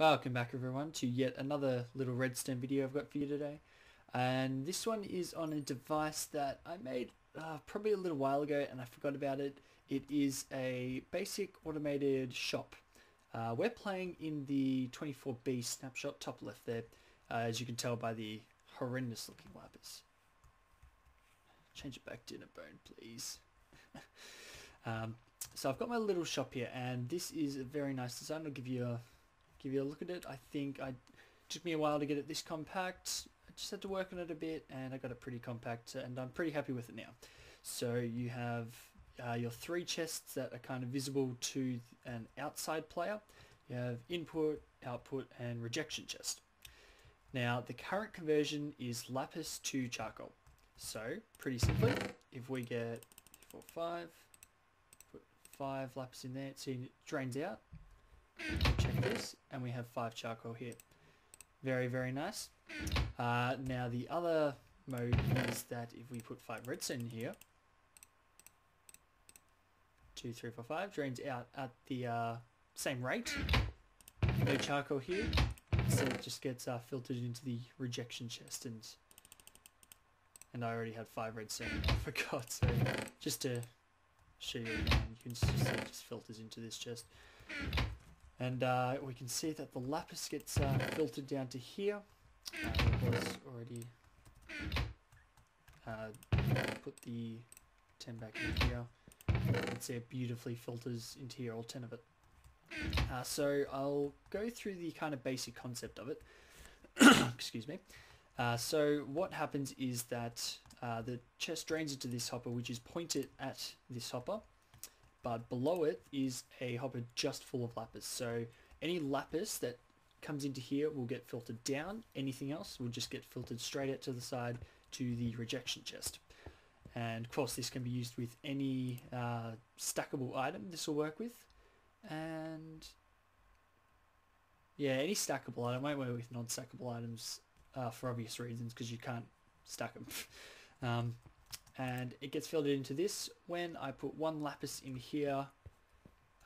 Welcome back everyone to yet another little redstone video I've got for you today and this one is on a device that I made uh, probably a little while ago and I forgot about it. It is a basic automated shop. Uh, we're playing in the 24B snapshot top left there uh, as you can tell by the horrendous looking wipers. Change it back to a bone please. um, so I've got my little shop here and this is a very nice design. I'll give you a give you a look at it. I think I took me a while to get it this compact. I just had to work on it a bit and I got it pretty compact and I'm pretty happy with it now. So you have uh, your three chests that are kind of visible to an outside player. You have input, output and rejection chest. Now the current conversion is lapis to charcoal. So pretty simply, if we get four, five, put five lapis in there, it drains out, check this and we have five charcoal here. Very very nice. Uh, now the other mode is that if we put five redstone here two three four five drains out at the uh, same rate. No charcoal here so it just gets uh, filtered into the rejection chest and and I already had five redstone I forgot so just to show you again you can just filters into this chest and uh, we can see that the lapis gets uh, filtered down to here. Was already uh, put the 10 back in here. You can see it beautifully filters into here, all 10 of it. Uh, so I'll go through the kind of basic concept of it. Excuse me. Uh, so what happens is that uh, the chest drains into this hopper, which is pointed at this hopper but below it is a hopper just full of lapis. So any lapis that comes into here will get filtered down. Anything else will just get filtered straight out to the side to the rejection chest. And of course this can be used with any uh, stackable item this will work with. And yeah, any stackable item won't work with non-stackable items uh, for obvious reasons because you can't stack them. um, and it gets filtered into this. When I put one lapis in here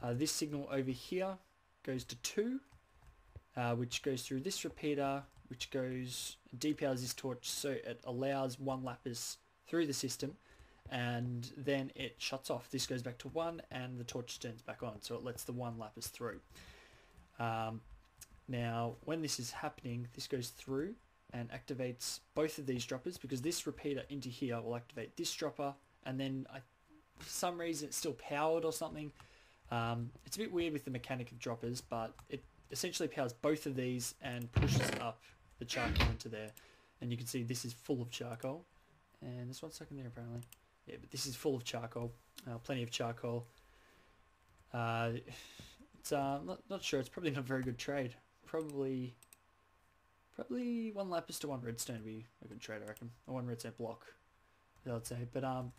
uh, this signal over here goes to 2 uh, which goes through this repeater which goes depowers this torch so it allows one lapis through the system and then it shuts off. This goes back to 1 and the torch turns back on so it lets the one lapis through. Um, now when this is happening this goes through and activates both of these droppers because this repeater into here will activate this dropper and then I, for some reason it's still powered or something. Um, it's a bit weird with the mechanic of droppers but it essentially powers both of these and pushes up the charcoal into there and you can see this is full of charcoal and this one's stuck in there apparently. Yeah but this is full of charcoal, uh, plenty of charcoal. Uh, it's uh, not, not sure, it's probably not a very good trade. Probably Probably one lapis to one redstone would be a good trade, I reckon. Or one redstone block, I would say. But um,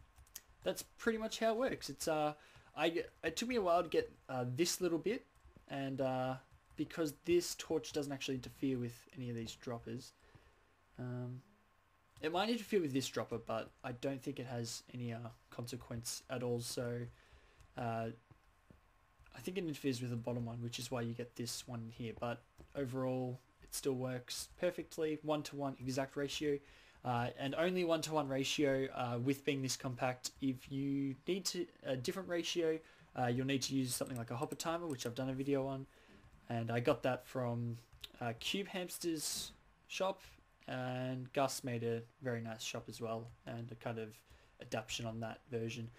that's pretty much how it works. It's uh, I it took me a while to get uh, this little bit, and uh, because this torch doesn't actually interfere with any of these droppers, um, it might interfere with this dropper, but I don't think it has any uh, consequence at all. So uh, I think it interferes with the bottom one, which is why you get this one here. But overall, still works perfectly, one-to-one exact ratio. Uh, and only one-to-one ratio uh, with being this compact. If you need to a different ratio, uh, you'll need to use something like a hopper timer, which I've done a video on. And I got that from uh, Cube Hamster's shop, and Gus made a very nice shop as well, and a kind of adaptation on that version.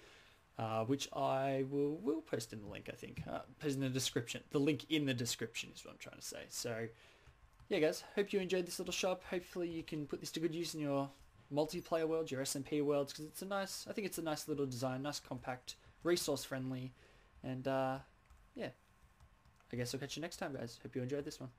Uh, which I will will post in the link, I think. Uh, post in the description. The link in the description is what I'm trying to say. So yeah guys, hope you enjoyed this little shop. Hopefully you can put this to good use in your multiplayer world, your SMP worlds, because it's a nice, I think it's a nice little design, nice compact, resource friendly, and uh, yeah. I guess I'll catch you next time guys. Hope you enjoyed this one.